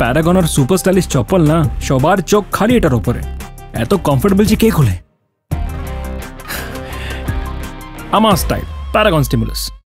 প্যারাগনার super stylish চপ্পল না, সবার চোখ খালি এটার ওপরে এত কমফোর্টেবল যে কে খুলে? আমার স্টাইল প্যারাগন স্টিমুলাস